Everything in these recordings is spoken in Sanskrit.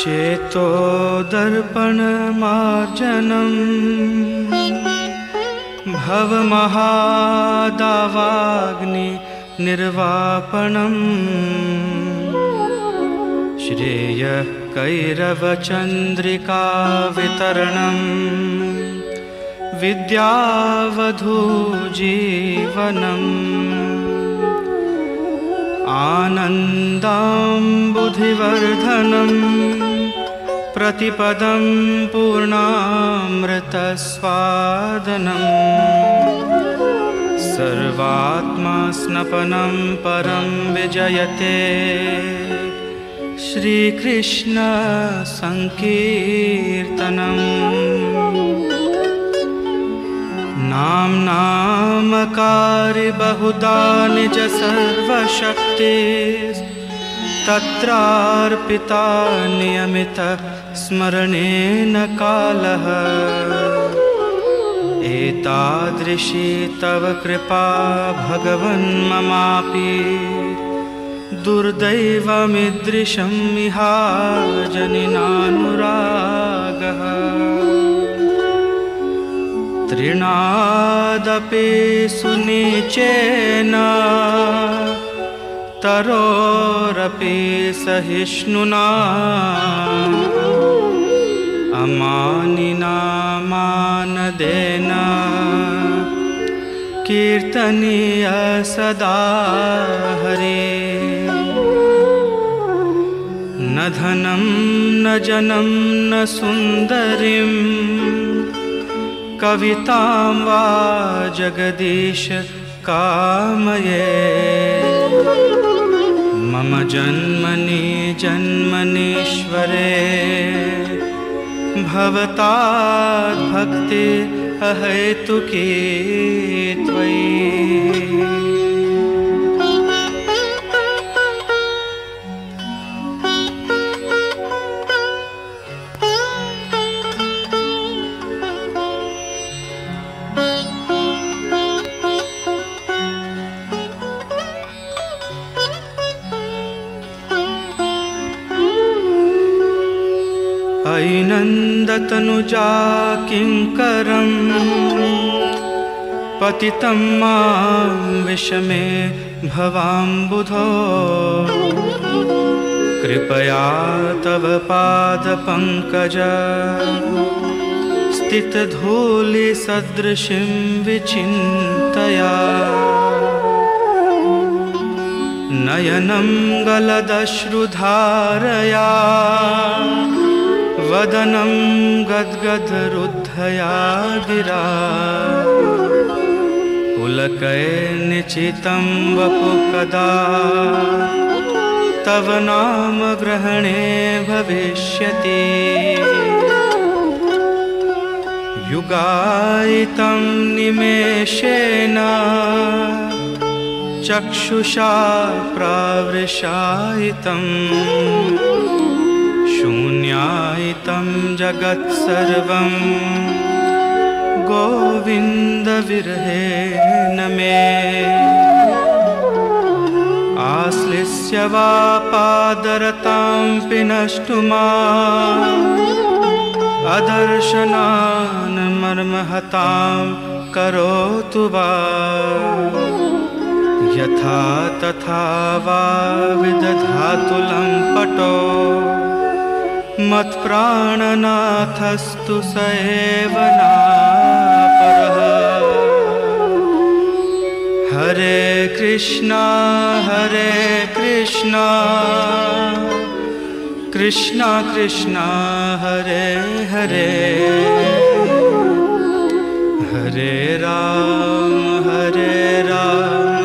चेतो दर्पणमार्जनम् भवमहादावाग्निर्वापणम् श्रेयः कैरवचन्द्रिकावितरणम् विद्यावधूजीवनम् आनन्दाम्बुधिवर्धनम् प्रतिपदं पूर्णामृतस्वादनम् सर्वात्मा स्नपनं परं विजयते। श्रीकृष्णसङ्कीर्तनम् बहुधा निज सर्वशक्ति तत्रार्पिता नियमितस्मरणेन कालः। एतादृशी तव कृपा भगवन् ममापि। दुर्दैवमिदृशं मिहाजनिनानुरागः तृणादपि सुनिचेन तरोरपि सहिष्णुना। अमानिना मानदेन कीर्तनीय सदा हरे। न धनं न जनं न सुन्दरीं कवितां जगदीश कामये। मम जन्मनि जन्मनीश्वरे। भवताद्भक्ति अहेतुकी त्वयि। ऐनन्दतनुजा किङ्करम् पतितं मां विषमे भवाम्बुधो। कृपया तव पादपङ्कज। स्थितधूलिसदृशीं विचिन्तया। नयनं गलदश्रुधारया वदनं गद्गदरुद्धया गिरा पुलकैर्निचितं वपु कदा। तव नाम ग्रहणे भविष्यति। युगायितं निमेषेण चक्षुषा प्रावृशायितम् शून्यायितं जगत्सर्वं गोविन्दविरहेण मे आश्लिष्य वा पादरतां पिनष्टुमा अदर्शनान् मर्महतां करोतु वा। यथा तथा वा विदधातु लम्पटो मत्प्राणनाथस्तु स एव नापरः हरे कृष्णा हरे कृष्णा। कृष्णा कृष्णा हरे हरे। हरे राम हरे राम।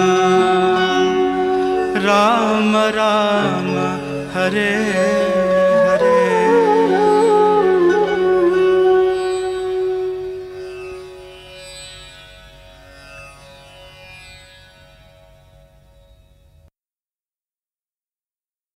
राम राम हरे